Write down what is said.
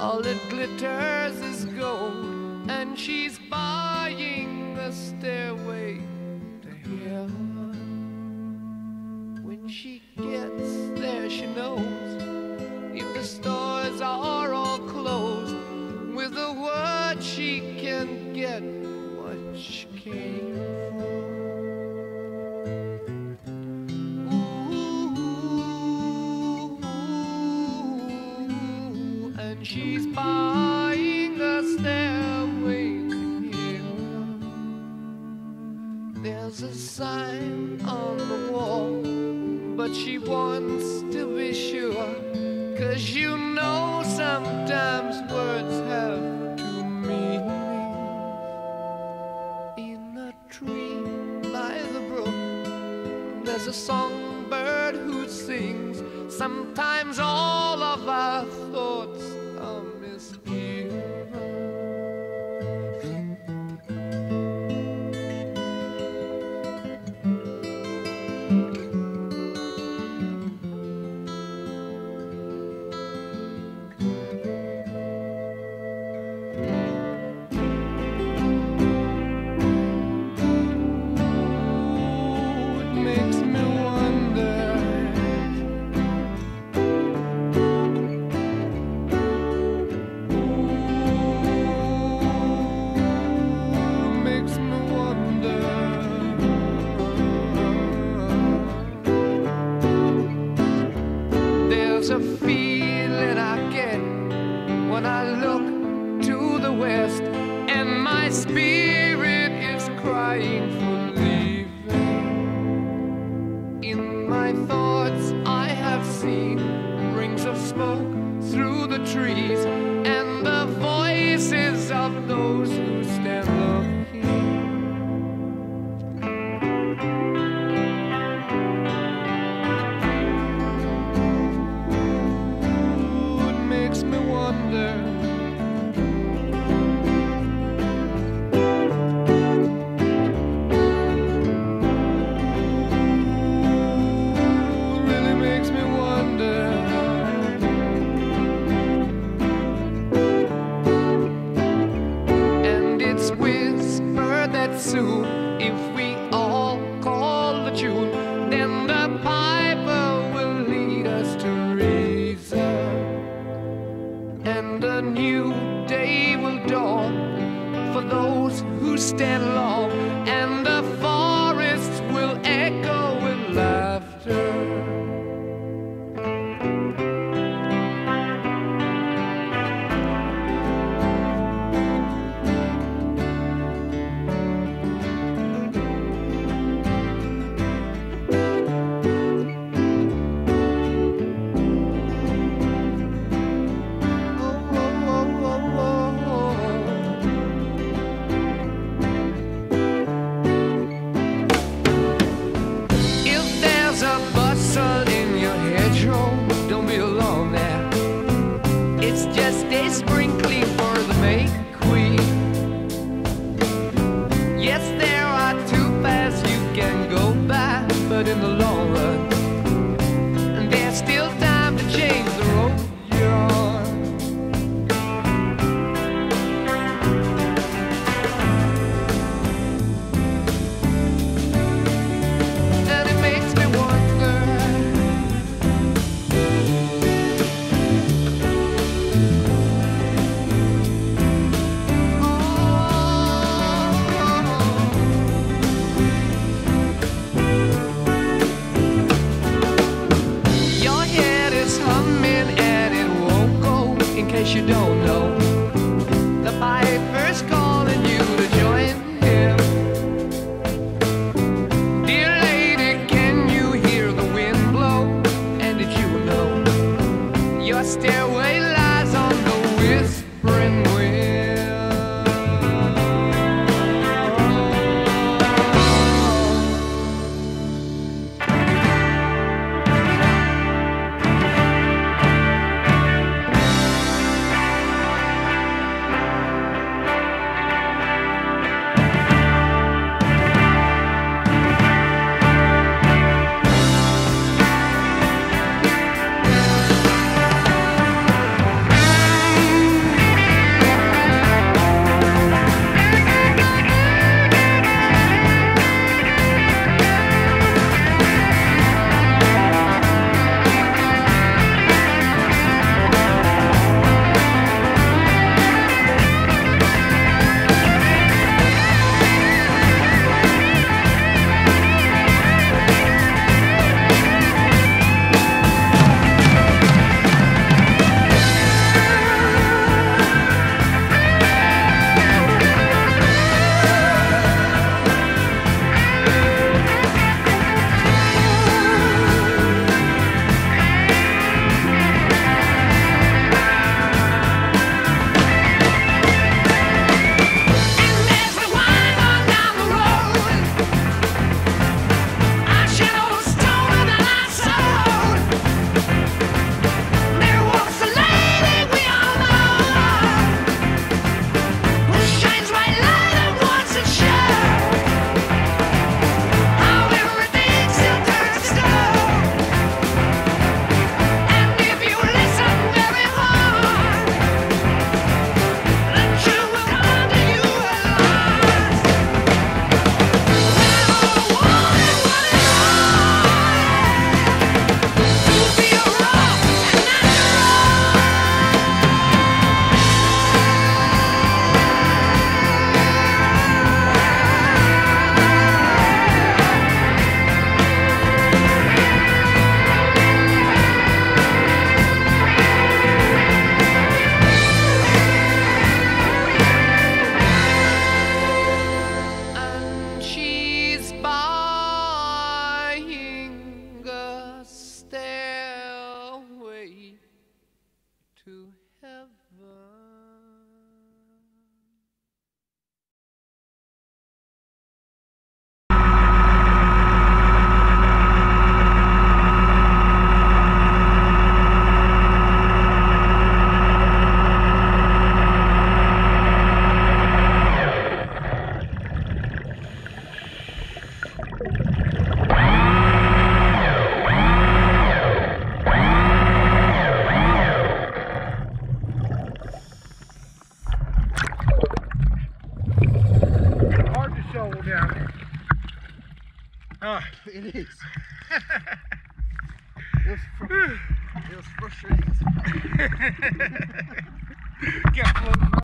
All it glitters is gold, and she's buying the stairway. she's buying the stairway here. There's a sign on the wall, but she wants to be sure. Cause you know sometimes words have two meanings. In a tree by the brook, there's a songbird who sings. Sometimes all of us If we all call the tune, then the piper will lead us to reason. And a new day will dawn for those who stand long. case you don't know. to Oh, it is. it, was it was frustrating. as hell. Get floating